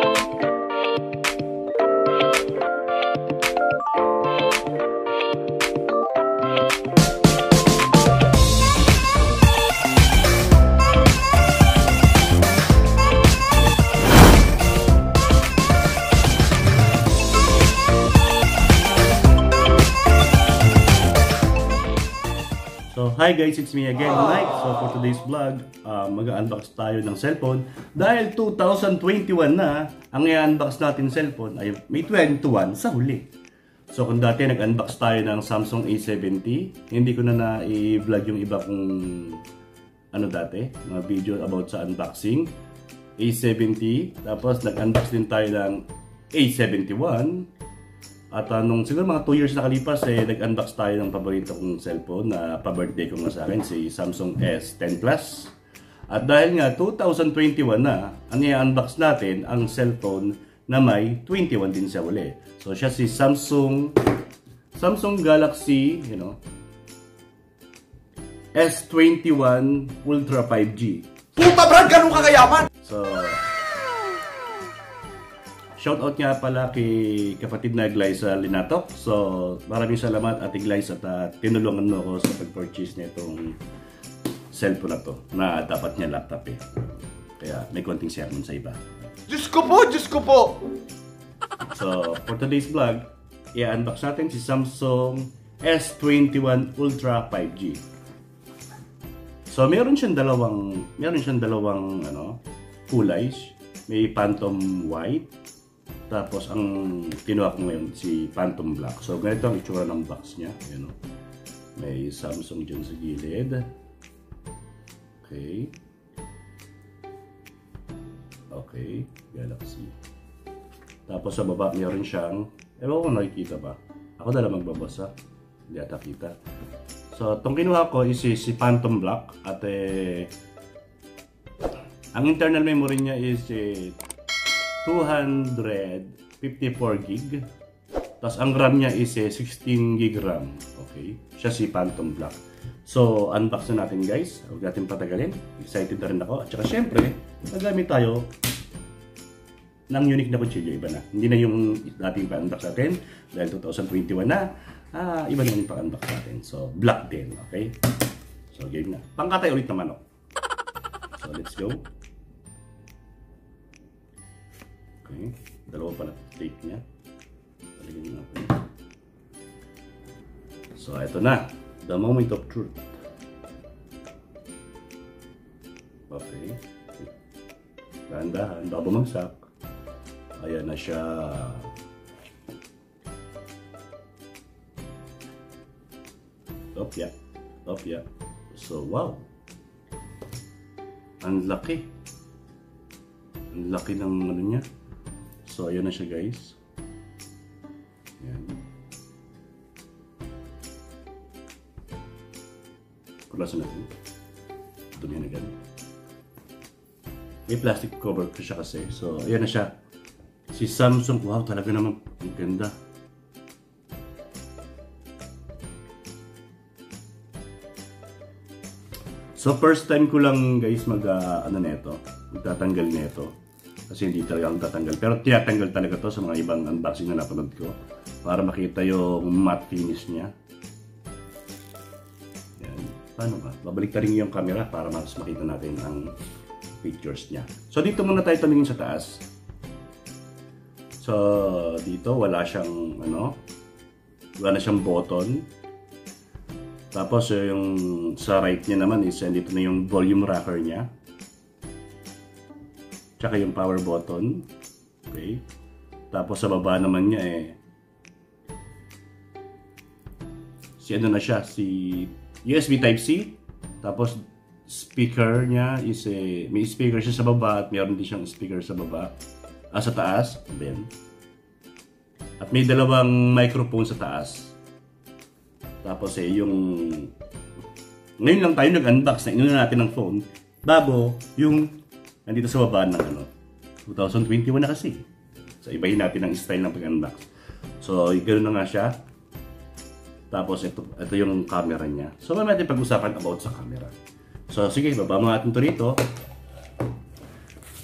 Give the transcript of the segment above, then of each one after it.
So, hi guys, it's me again, Mike. So, for today's vlog, uh, mag-unbox tayo ng cellphone. Dahil 2021 na, ang i-unbox natin cellphone ay may 21 sa huli. So, kung dati nag-unbox tayo ng Samsung A70, hindi ko na na-vlog yung iba kong ano dati, mga video about sa unboxing. A70, tapos nag-unbox din tayo ng A71, at uh, nung siguro mga 2 years nakalipas, eh, nag-unbox tayo ng paborito kong cellphone na pa-birthday ko nga sa akin, si Samsung S10 Plus. At dahil nga 2021 na, ang i-unbox natin ang cellphone na may 21 din sa uli. So siya si Samsung Samsung Galaxy, you know, S21 Ultra 5G. Puta brad, ganun ka kayaman! So, Shoutout nga pala kay kapatid na Glyza Linatok. So, maraming salamat Ate Glyza at uh, tinulungan mo ako sa pag-purchase nitong cellphone na to na dapat niya laptop eh. Kaya may konting sermon sa iba. Diyos ko po, Diyos ko po! So, for today's vlog, i-unbox natin si Samsung S21 Ultra 5G. So, meron siyang dalawang meron siyang dalawang ano, kulay. May Phantom White tapos, ang kinuha ko ngayon, si Phantom Black. So, ganito ang itsura ng box niya. Ayan, o. May Samsung dyan sa gilid. Okay. Okay. Galaxy. Tapos sa baba, meron siyang, ewan ko nakikita ba? Ako na lang magbabasa. Hindi ata kita. So, itong kinuha ko is si, si Phantom Black. At eh, ang internal memory niya is eh, 254 gig. Tapos ang RAM niya is eh, 16 gig RAM. Okay? Siya si Phantom Black. So, unbox na natin guys. Huwag natin patagalin. Excited na rin ako. At saka syempre, nagamit tayo ng unique na kutsilyo. Iba na. Hindi na yung dating pa-unbox natin. Dahil 2021 na. Ah, iba na yung pa-unbox natin. So, black din. Okay? So, game na. Pangkatay ulit naman ako. So, let's go. Okay. Dalawa pala tape niya. Talagyan natin. So, ito na. The moment of truth. Okay. Dahan-dahan. Baka bumagsak. Ayan na siya. Opya. Opya. So, wow. Ang laki. Ang laki ng ano niya. So, ayun na siya guys. Ayan. Kulasan natin. Dumi na agad. May plastic cover ko siya kasi. So, ayan na siya. Si Samsung. Wow, talaga naman. Ang ganda. So, first time ko lang guys mag, uh, ano neto, magtatanggal neto. Kasi hindi talaga ang tatanggal. Pero tinatanggal talaga to sa mga ibang unboxing na napanood ko. Para makita yung matte finish niya. Yan. Paano ba? Babalik ta rin yung camera para mas makita natin ang pictures niya. So dito muna tayo tumingin sa taas. So dito wala siyang ano, wala na siyang button. Tapos yung sa right niya naman is dito na yung volume rocker niya. Tsaka yung power button. Okay. Tapos sa baba naman niya eh si ano na siya, si USB Type-C. Tapos speaker niya is eh, may speaker siya sa baba at mayroon din siyang speaker sa baba. Ah, sa taas. Then, at may dalawang microphone sa taas. Tapos eh, yung... Ngayon lang tayo nag-unbox na inuna natin ng phone. Bago, yung nandito sa baba ng ano, 2021 na kasi. So, ibahin natin ang style ng pag-unbox. So, ganoon na nga siya. Tapos, ito, ito yung camera niya. So, mamaya natin pag-usapan about sa camera. So, sige, baba mo natin ito rito.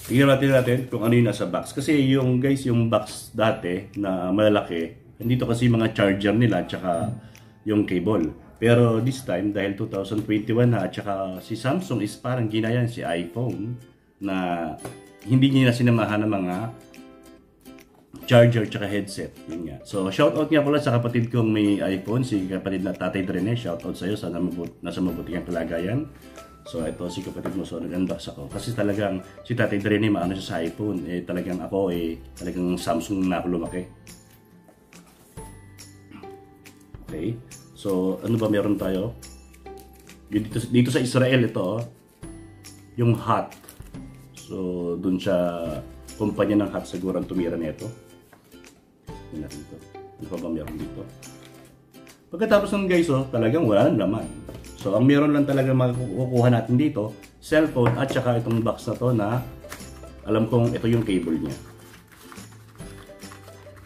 tingnan natin natin kung ano yung nasa box. Kasi yung guys, yung box dati na malalaki, nandito kasi mga charger nila at saka yung cable. Pero this time, dahil 2021 na at saka si Samsung is parang ginayan si iPhone na hindi niya sinamahan ng mga charger at saka headset. Yun nga. So, shoutout nga pala sa kapatid kong may iPhone, si kapatid na Tatay Drene. Shoutout sa iyo, sana mabut nasa mabuti ang kalagayan. So ito si kapatid mo so nag-unbox ako kasi talagang si Tatay Drene maano siya sa iPhone eh talagang ako eh talagang Samsung na ako lumaki. Okay. So ano ba meron tayo? Dito, dito sa Israel ito oh, yung hot. So dun siya kumpanya ng ang tumira nito. Tingnan natin ito. Ano pa ba meron dito? Pagkatapos ng guys, oh, talagang wala nang laman. So, ang meron lang talaga makukuha natin dito, cellphone at saka itong box na to na alam kong ito yung cable niya.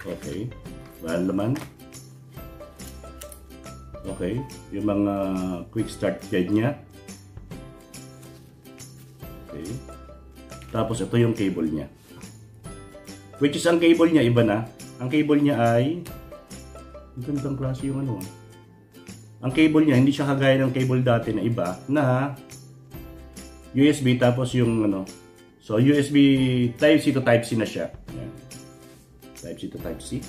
Okay. Wala naman. Okay. Yung mga quick start guide niya. Tapos ito yung cable niya. Which is ang cable niya iba na. Ang cable niya ay ang gandang klase yung ano ang cable niya hindi siya kagaya ng cable dati na iba na USB tapos yung ano so USB type C to type C na siya Yan. type C to type C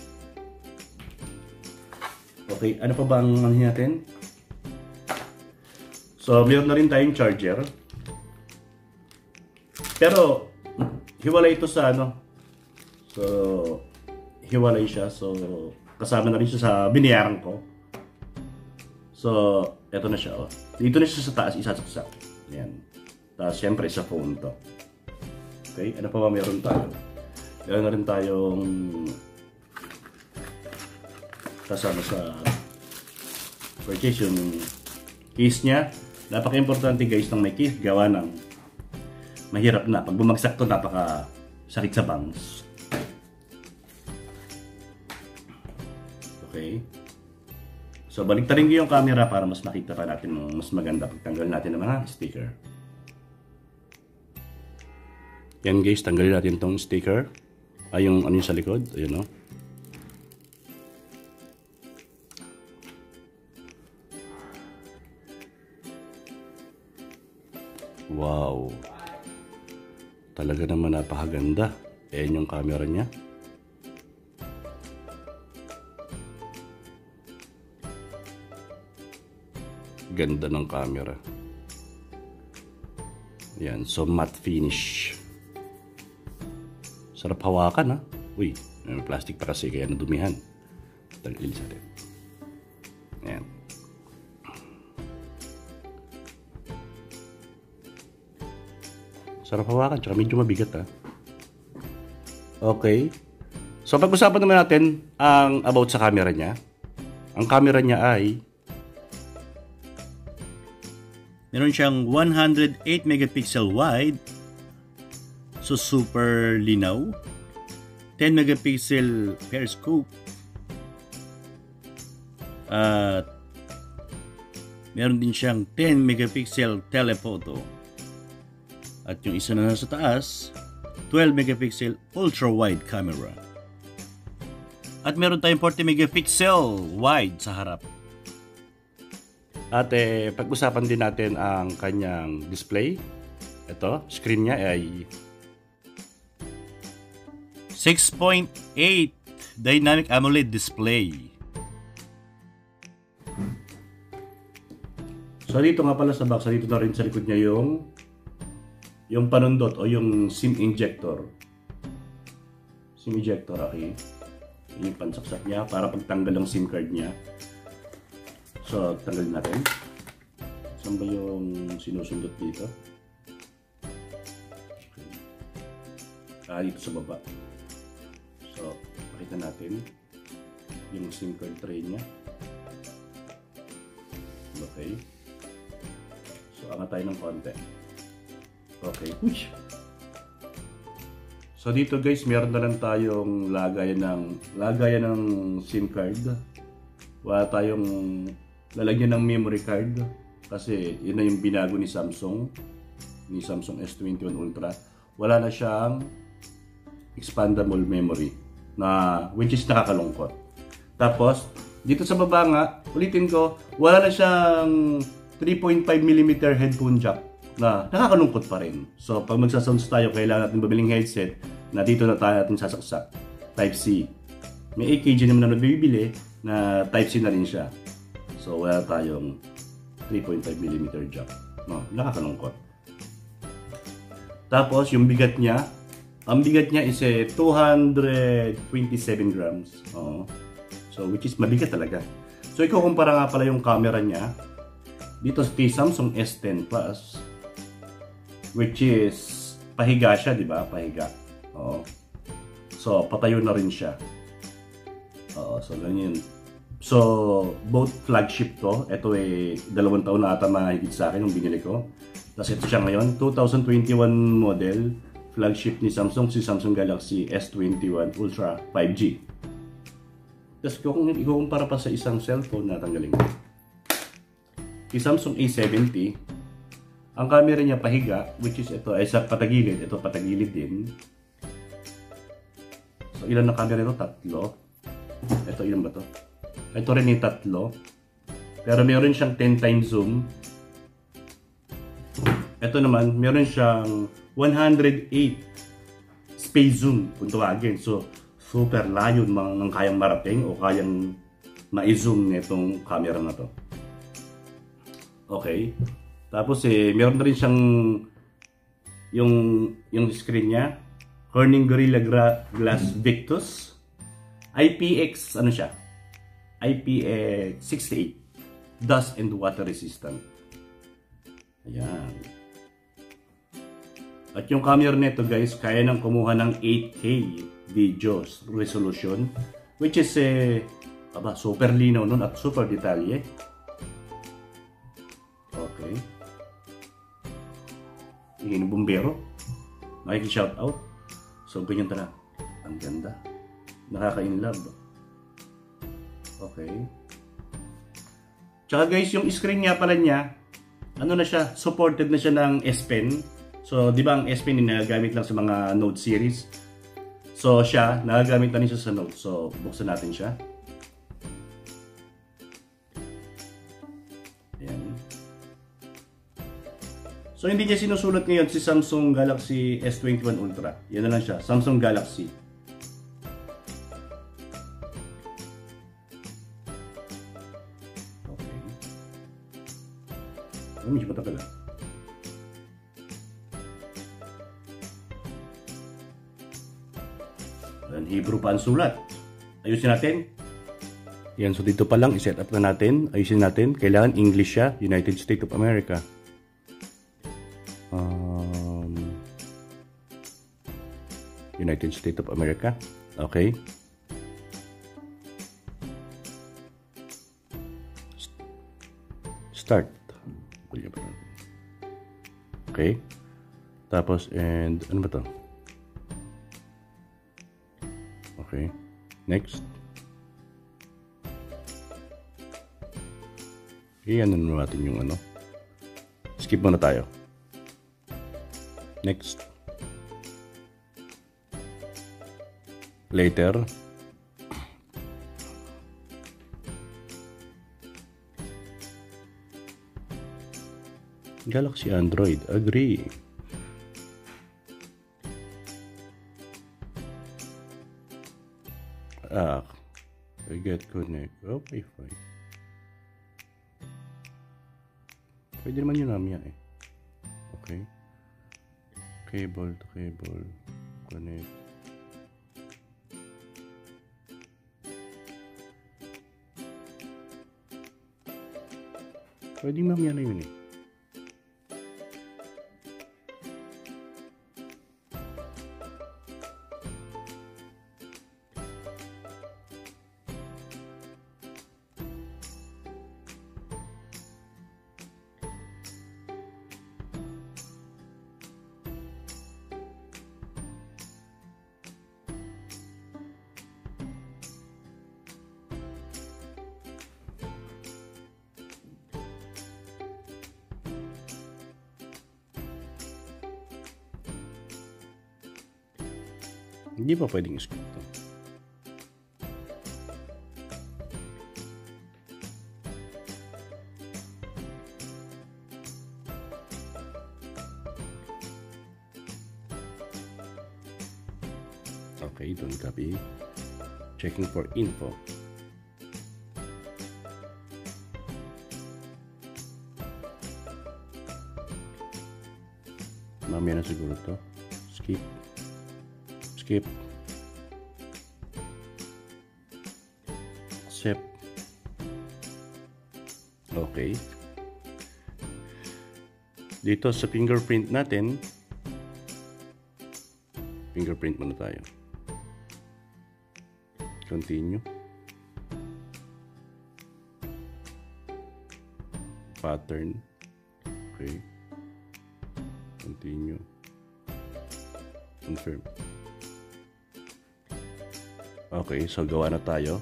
okay ano pa ba ang ano natin so meron na rin tayong charger pero hiwalay ito sa ano so hiwalay siya so kasama na rin siya sa binayaran ko So, eto na siya. Oh. Dito na siya sa taas, isasaksak. Yan. Tapos, syempre, sa phone to. Okay, ano pa ba meron tayo? Meron na rin tayong kasama sa purchase yung case niya. Napaka-importante guys ng may case. Gawa ng mahirap na. Pag bumagsak to, napaka sakit sa bangs. Okay. So baliktarin ko yung camera para mas makita pa natin mas maganda pagtanggal natin ng mga sticker. Yan guys, tanggalin natin tong sticker. Ay yung ano yung sa likod, ayun no. Wow. Talaga naman napakaganda. Ayan yung camera niya. Ganda ng camera. Yan, so matte finish. Sarap hawakan ha. Uy, may plastic pa kasi kaya nadumihan. Tagil sa atin. Yan. Sarap hawakan, tsaka medyo mabigat ha. Okay. So pag-usapan naman natin ang about sa camera niya. Ang camera niya ay Meron siyang 108 megapixel wide. So super linaw. 10 megapixel periscope. At meron din siyang 10 megapixel telephoto. At yung isa na nasa taas, 12 megapixel ultra wide camera. At meron tayong 40 megapixel wide sa harap. At eh, pag-usapan din natin ang kanyang display. Ito, screen niya ay 6.8 Dynamic AMOLED display. So dito nga pala sa box, dito na rin sa likod niya yung yung panundot o yung SIM injector. SIM injector, okay. Yung pansaksak niya para pagtanggal ng SIM card niya. So, tanggalin natin. Saan ba yung sinusundot dito? Okay. Ah, dito sa baba. So, makita natin yung SIM card tray niya. Okay. So, angat tayo ng konti. Okay. Uy! So dito guys, meron na lang tayong lagayan ng lagayan ng SIM card. Wala tayong lalagyan ng memory card kasi yun na yung binago ni Samsung ni Samsung S21 Ultra wala na siyang expandable memory na which is nakakalungkot. Tapos, dito sa baba nga, ulitin ko, wala na siyang 3.5mm headphone jack na nakakalungkot pa rin. So, pag magsasounds tayo, kailangan natin babiling headset na dito na tayo natin sasaksak. Type-C. May AKG naman na nabibili na Type-C na rin siya. So, wala tayong 3.5mm jack. No, nakakalungkot. Tapos, yung bigat niya, ang bigat niya is eh, 227 grams. Oo. So, which is mabigat talaga. So, ikaw kumpara nga pala yung camera niya dito sa Samsung S10 Plus which is pahiga siya, di ba? Pahiga. Oo. So, patayo na rin siya. Oo, so ganyan. So, both flagship to. Ito eh, dalawang taon na ata mahigit sa akin nung binili ko. Tapos ito siya ngayon, 2021 model. Flagship ni Samsung, si Samsung Galaxy S21 Ultra 5G. Tapos kung ikukumpara pa sa isang cellphone na tanggalin ko. Si Samsung A70, ang camera niya pahiga, which is ito ay sa patagilid. Ito patagilid din. So ilan na camera ito? Tatlo. Ito ilan ba to? Ito rin yung tatlo. Pero meron siyang 10 times zoom. Ito naman, meron siyang 108 space zoom kung tawagin. So, super layo nang kayang marating o kayang ma-zoom nitong camera na to. Okay. Tapos eh, meron na rin siyang yung yung screen niya. Corning Gorilla Gra Glass Victus. IPX, ano siya? IPX68. Dust and water resistant. Ayan. At yung camera nito guys, kaya nang kumuha ng 8K videos resolution. Which is, eh, aba, super linaw nun at super detalye. Hingin ng bumbero. Nakiki-shout out. So, ganyan tala. Ang ganda. Nakaka-inlove. Okay. Tsaka guys, yung screen nga pala niya, ano na siya, supported na siya ng S Pen. So, di ba ang S Pen nagagamit lang sa mga Note series? So, siya, nagagamit na rin siya sa Note. So, buksan natin siya. So, hindi niya sinusulat ngayon si Samsung Galaxy S21 Ultra. Yan na lang siya, Samsung Galaxy. Okay. Ay, medyo matagal ah. Ayan, Hebrew pa ang sulat. Ayusin natin. Yan, so dito pa lang, iset up na natin. Ayusin natin. Kailangan English siya, United States of America. United States of America. Okay. Start. Okay. Tapos, and ano ba to? Okay. Next. Iyan na natin yung ano. Skip muna tayo. Next. Later. Galaxy Android. Agree. Ah. I get connect. Okay, fine. Pwede naman yun namaya eh. Okay. Cable to cable. Connect. Mamaya na yun eh. Hindi pa pwedeng scoop to. Okay, don't copy. Checking for info. Mamaya na siguro to. Skip. Skip. Sep. Okay. Dito sa fingerprint natin, fingerprint muna tayo. Continue. Pattern. Okay. Continue. Confirm. Okay, so gawa na tayo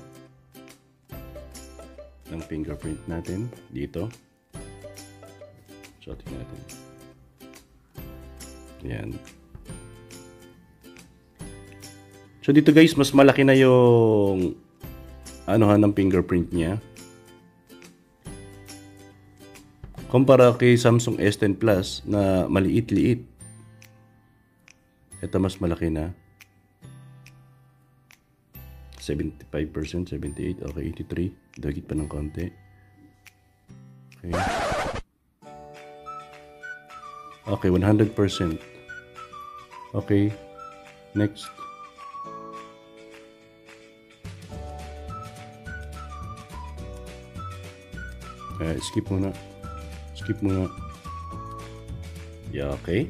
ng fingerprint natin dito. So, tingnan natin. Yan. So, dito guys, mas malaki na yung ano ha, ng fingerprint niya. Kumpara kay Samsung S10 Plus na maliit-liit. Ito mas malaki na. 75%, 78, okay, 83. Dagit pa ng konti. Okay. Okay, 100%. Okay. Next. Uh, skip muna. Skip muna. Yeah, okay.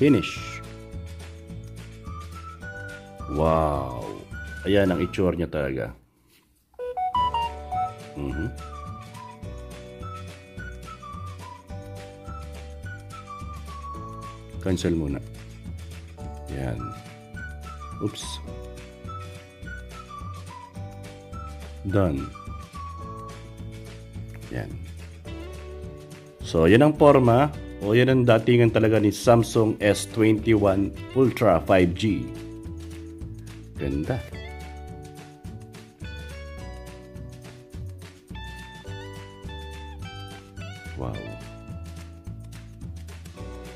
Finish. Wow. Ayan ang itsura niya talaga. Mhm. Cancel muna. Yan. Oops. Done. Yan. So, yan ang forma o yan ang datingan talaga ni Samsung S21 Ultra 5G. Ganda. Wow.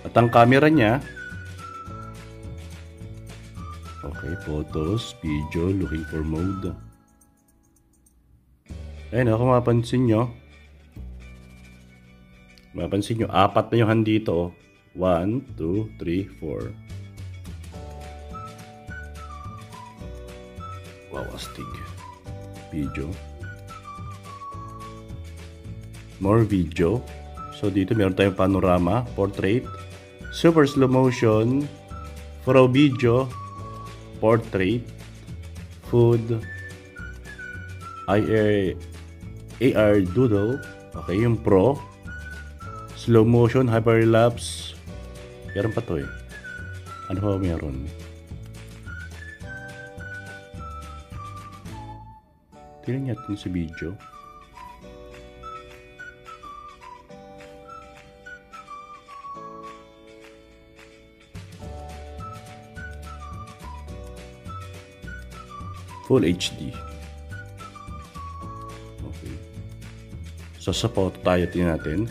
At ang camera niya, okay, photos, video, looking for mode. Ayun, ako mapansin nyo, mapansin nyo, apat na yung hand dito. 1, 2, 3, 4. Wow, astig. Video. More video. So dito meron tayong panorama, portrait, super slow motion, pro video, portrait, food, IR, AR doodle, okay, yung pro, slow motion, hyperlapse, meron pa to eh. Ano pa meron? Tingnan natin sa video. Full HD. Okay. So sa photo tayo tingnan natin.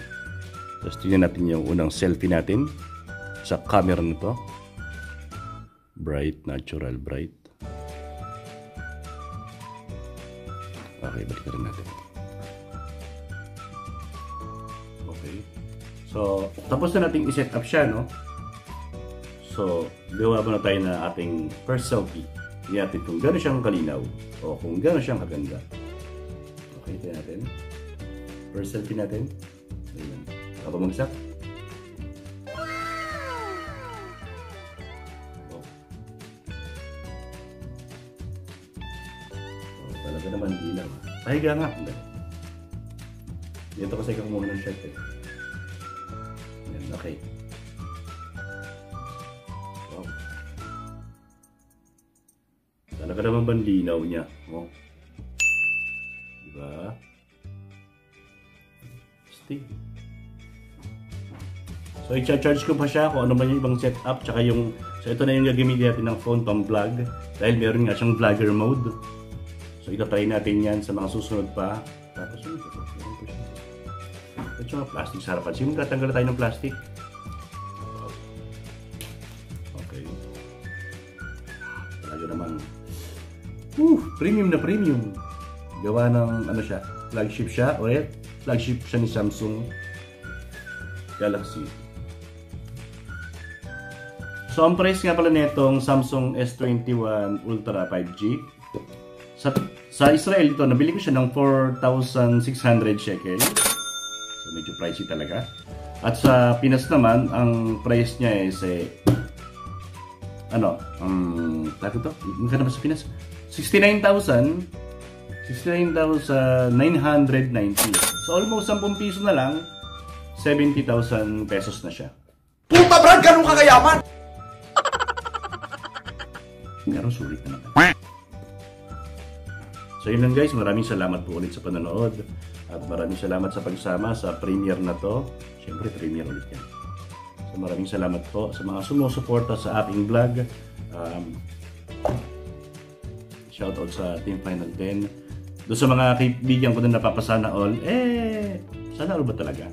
Tapos tingnan natin yung unang selfie natin sa camera na to. Bright, natural, bright. Okay, balik rin natin. Okay. So, tapos na natin i-set up siya, no? So, gawa muna tayo na ating first selfie. Tingnan natin kung gano'n siyang kalinaw o kung gano'n siyang kaganda. Okay, tingnan natin. First selfie natin. Ayan. Ako bumagsak. Lang. Pahiga nga. Dito kasi kang muna ng shirt eh. Yan, okay. Wow. Talaga naman ba linaw niya? Oh. Diba? Stay. So, i-charge ko pa siya kung ano man yung ibang setup tsaka yung So ito na yung gagamitin natin ng phone pang vlog dahil meron nga siyang vlogger mode. So itatry natin yan sa mga susunod pa. Tapos yun, siya. Ito yung plastic sa harapan. Sino tatanggal tayo ng plastic? Okay. Talaga naman. Woo! Premium na premium. Gawa ng ano siya, flagship siya, o eh, flagship siya ni Samsung Galaxy. So, ang price nga pala nitong Samsung S21 Ultra 5G. Sa, sa Israel ito, nabili ko siya ng 4,600 shekel. So, medyo pricey talaga. At sa Pinas naman, ang price niya is eh, ano, um, tago to? Magkano ba sa Pinas? 69,000 69,990. So almost 10 piso na lang, 70,000 pesos na siya. Puta Brad, ganun ka kayaman! Pero sulit na naman. So yun lang guys, maraming salamat po ulit sa panonood. At maraming salamat sa pagsama sa premiere na to. Siyempre premiere ulit yan. So maraming salamat po sa mga sumusuporta sa aking vlog. Um, shoutout sa Team Final 10. Doon sa mga kaibigan ko na napapasana all, eh, sana all ba talaga?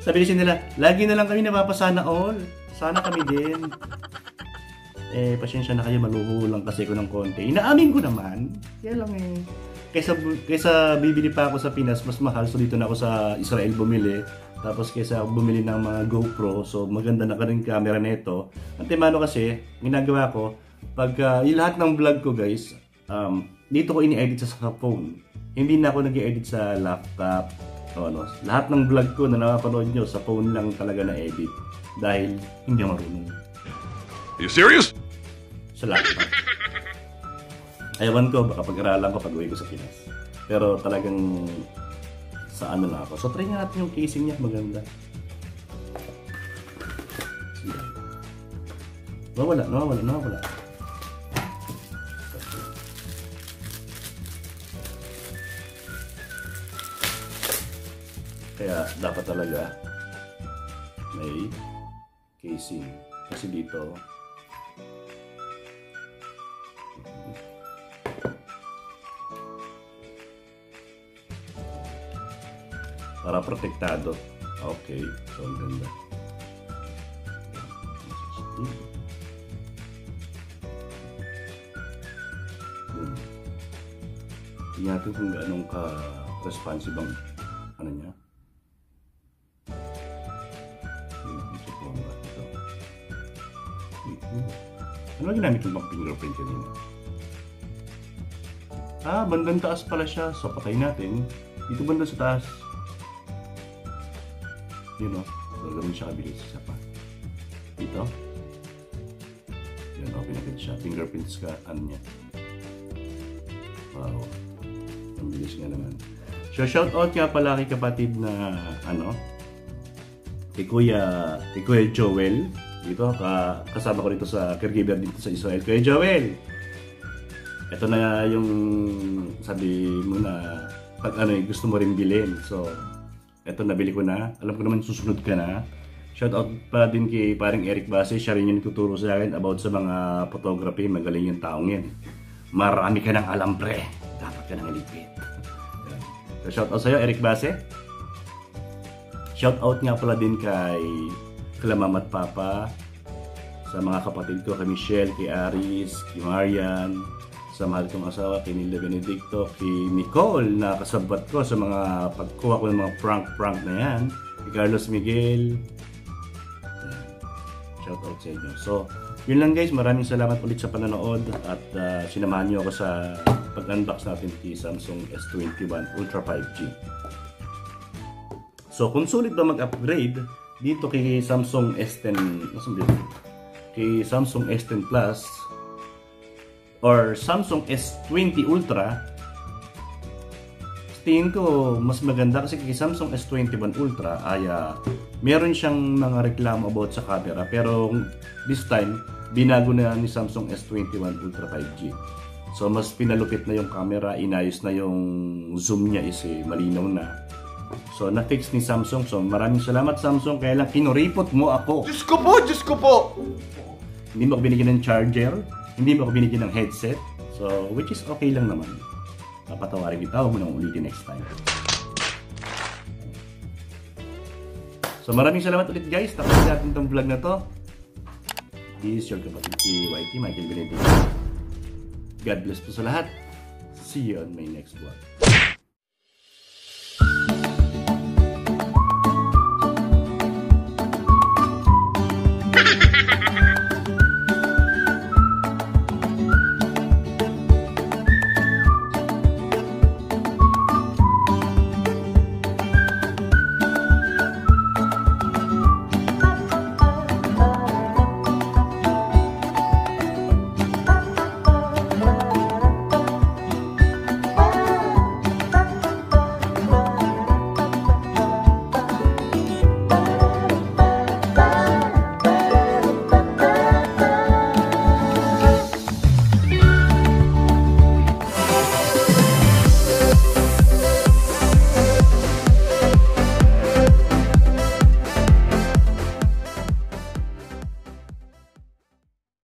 Sabi kasi nila, lagi na lang kami napapasana all. Sana kami din. Eh, pasensya na kayo, maluho lang kasi ko ng konti. Inaamin ko naman. Kaya lang eh. Kaysa, kaysa bibili pa ako sa Pinas, mas mahal. So dito na ako sa Israel bumili. Tapos kaysa bumili ng mga GoPro, so maganda na ka rin camera nito. Ang temano kasi, ginagawa ko, pag uh, yung lahat ng vlog ko guys, um, dito ko ini-edit sa, sa phone. Hindi na ako nag-edit sa laptop. O, ano, lahat ng vlog ko na napapanood nyo, sa phone lang talaga na-edit. Dahil hindi marunong. you serious? Sa laptop. Ewan ko, baka pag-aralan ko pag uwi ko sa Pinas. Pero talagang sa ano na ako. So try nga natin yung casing niya, maganda. Sige. Nawawala, nawawala, nawawala. Kaya dapat talaga may casing. Kasi dito, para protektado. Okay, so ang ganda. Tingnan natin kung anong ka-responsive ang ano niya. Ano ginamit yung bang fingerprint kanina? Ah, bandang taas pala siya. So, patay natin. Dito banda sa taas. Yun o. So, gawin siya kabilis. Isa pa. Dito. Yan o, pinakit siya. Fingerprints ka, ano niya. Wow. Ang bilis nga naman. So, shout out nga pala kay kapatid na, ano, kay Kuya, kay Kuya Joel. Dito, ka, kasama ko dito sa caregiver dito sa Israel. Kuya Joel! Ito na yung sabi mo na pag ano, gusto mo rin bilhin. So, eto nabili ko na. Alam ko naman susunod ka na. Shout out pala din kay paring Eric Base. Siya rin yung tuturo sa akin about sa mga photography. Magaling yung taong yan. Marami ka ng alam pre. Dapat ka ilipit. Yan. so, shout out sa'yo Eric Base. Shout out nga pala din kay kila Mama at Papa. Sa mga kapatid ko, kay Michelle, kay Aris, kay Marian, sa mahal kong asawa, kay Nila Benedicto, kay Nicole na kasabat ko sa mga pagkuha ko ng mga prank-prank na yan, kay Carlos Miguel. Shout out sa inyo. So, yun lang guys, maraming salamat ulit sa panonood at uh, sinamahan niyo ako sa pag-unbox natin kay Samsung S21 Ultra 5G. So, kung sulit ba mag-upgrade dito kay Samsung S10, nasaan dito? Kay Samsung S10 Plus or Samsung S20 Ultra, tingin ko mas maganda kasi kay Samsung S21 Ultra ay uh, meron siyang mga reklamo about sa camera pero this time binago na ni Samsung S21 Ultra 5G. So mas pinalupit na yung camera, inayos na yung zoom niya is eh, malinaw na. So na-fix ni Samsung. So maraming salamat Samsung kaya lang kinuripot mo ako. Diyos ko po, Diyos ko po! Hindi mo binigyan ng charger. Hindi mo ako binigyan ng headset. So, which is okay lang naman. Papatawarin kita. Huwag mo nang ulitin next time. So, maraming salamat ulit guys. Tapos natin itong vlog na to. This is your kapatid PYT, Michael Benedict. God bless po sa lahat. See you on my next vlog.